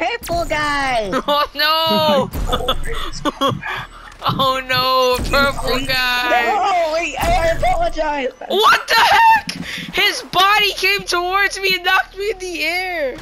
purple guy. Oh no! oh no, purple guy! No, wait, I apologize. What the heck? His body came towards me and knocked me in the air.